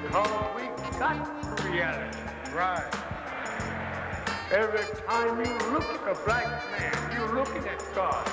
Because we got reality. Right. Every time you look at a black man, you're looking at God.